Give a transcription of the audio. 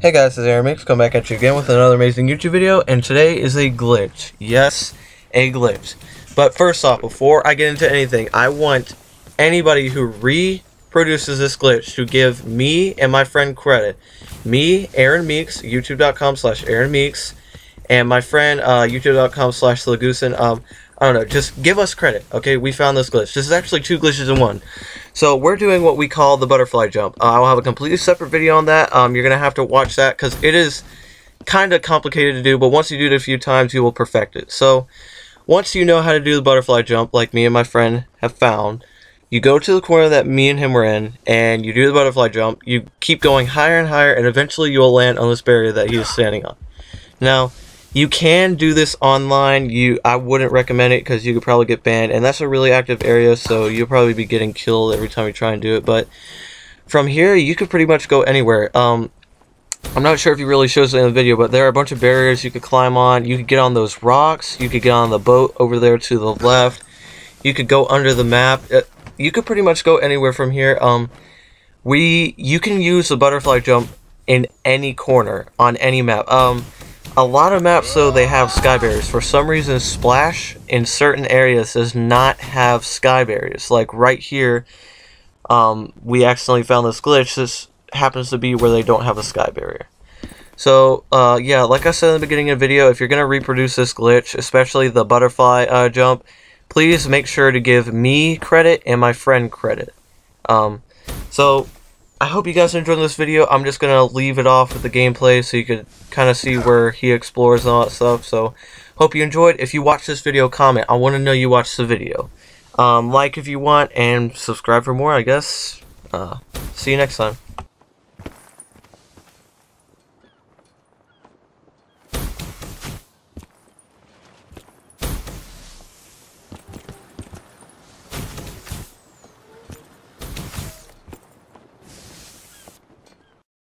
Hey guys, this is Aaron Mix, come back at you again with another amazing YouTube video, and today is a glitch. Yes, a glitch. But first off, before I get into anything, I want anybody who reproduces this glitch to give me and my friend credit. Me, Aaron Meeks, youtube.com slash Aaron Meeks, and my friend, uh, youtube.com slash um, I don't know, just give us credit, okay? We found this glitch. This is actually two glitches in one. So we're doing what we call the butterfly jump. Uh, I'll have a completely separate video on that. Um, you're going to have to watch that because it is kind of complicated to do, but once you do it a few times, you will perfect it. So once you know how to do the butterfly jump, like me and my friend have found, you go to the corner that me and him were in, and you do the butterfly jump. You keep going higher and higher, and eventually you'll land on this barrier that he is standing on. Now, you can do this online. You, I wouldn't recommend it because you could probably get banned, and that's a really active area, so you'll probably be getting killed every time you try and do it. But from here, you could pretty much go anywhere. Um, I'm not sure if he really shows it in the video, but there are a bunch of barriers you could climb on. You could get on those rocks. You could get on the boat over there to the left. You could go under the map. Uh, you could pretty much go anywhere from here. Um, we you can use the butterfly jump in any corner on any map. Um, a lot of maps, though, they have sky barriers. For some reason, Splash in certain areas does not have sky barriers. Like right here, um, we accidentally found this glitch. This happens to be where they don't have a sky barrier. So, uh, yeah, like I said in the beginning of the video, if you're going to reproduce this glitch, especially the butterfly uh, jump, please make sure to give me credit and my friend credit. Um, so, I hope you guys enjoyed this video. I'm just going to leave it off with the gameplay so you could kind of see where he explores and all that stuff. So, hope you enjoyed. If you watched this video, comment. I want to know you watched the video. Um, like if you want, and subscribe for more, I guess. Uh, see you next time.